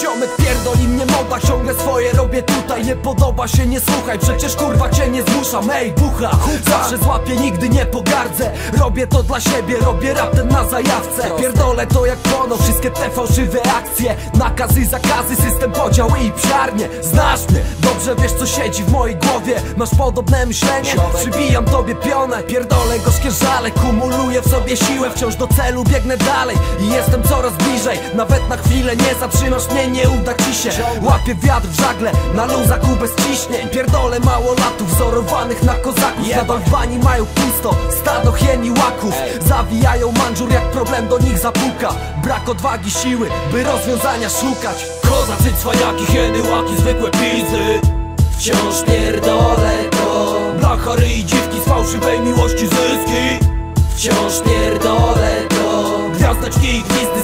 Ziomek pierdoli mnie moda, ciągle swoje robię tutaj. Nie podoba się, nie słuchaj, przecież kurwa cię nie zmuszam Ej, bucha, zawsze złapię, nigdy nie pogardzę. Robię to dla siebie, robię rap ten na zajawce. Pierdolę to jak pono, wszystkie te fałszywe akcje. Nakazy, zakazy, system podział i psiarnie. Znasz mnie, dobrze wiesz co siedzi w mojej głowie. Masz podobne myślenie, przybijam tobie pionę. Pierdolę gorzkie żale, kumuluję w sobie siłę. Wciąż do celu biegnę dalej i jestem coraz bliżej. Nawet na chwilę nie zatrzymasz mnie, nie uda ci się. Łapię wiatr w żagle, na luzach bez ciśnień Pierdolę mało latów wzorowanych na kozaków. Nadal w bani mają pusto, stado hien i łaków. Zawijają mandżur jak problem do nich zapuka. Brak odwagi, siły, by rozwiązania szukać. Kozacy, cwaniaki, hieny, łaki, zwykłe pizzy. Wciąż pierdolę to. Blachary i dziwki z fałszywej miłości zyski. Wciąż pierdolę to. Gwiazdeczki i gwizdy,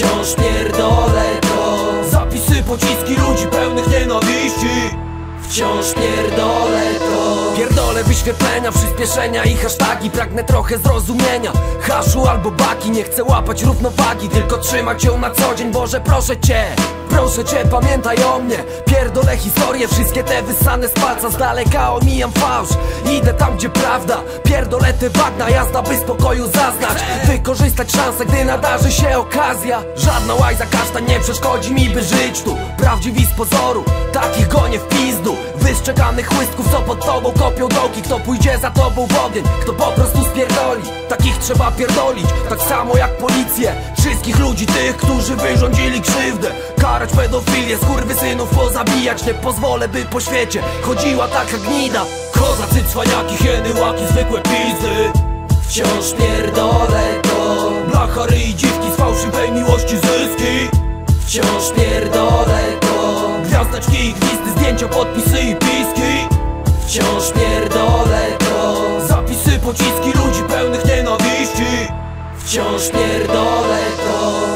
Wciąż pierdolę to. Zapisy, pociski ludzi pełnych nienawiści. Wciąż pierdolę to Pierdolę wyświetlenia, przyspieszenia i hasztagi Pragnę trochę zrozumienia. Haszu albo baki, nie chcę łapać równowagi Tylko trzymać ją na co dzień, Boże proszę Cię Proszę Cię pamiętaj o mnie. Pierdolę historię, wszystkie te wysane z palca. Z daleka omijam fałsz. Idę tam gdzie prawda. Pierdolę te bagna, jazda by spokoju zaznać. Wykorzystać szansę, gdy nadarzy się okazja. Żadna łajza kaszta nie przeszkodzi mi by żyć tu. Prawdziwi z pozoru, takich gonię w pizdu Wyszczeganych łystków, co pod tobą kopią dołki. Kto pójdzie za tobą w ogień, kto po prostu spierdoli. Takich trzeba pierdolić, tak samo jak policję. Wszystkich ludzi, tych, którzy wyrządzili krzywdę. Karać pedofilię, skurwysynów pozabijać Nie pozwolę, by po świecie chodziła taka gnida. Kozacy, cwaniaki, hieny, łaki, zwykłe pizzy Wciąż pierdolę to. Blachary i dziwki z fałszywej miłości podpisy i piski. Wciąż pierdolę to. Zapisy, pociski ludzi pełnych nienawiści. Wciąż pierdolę to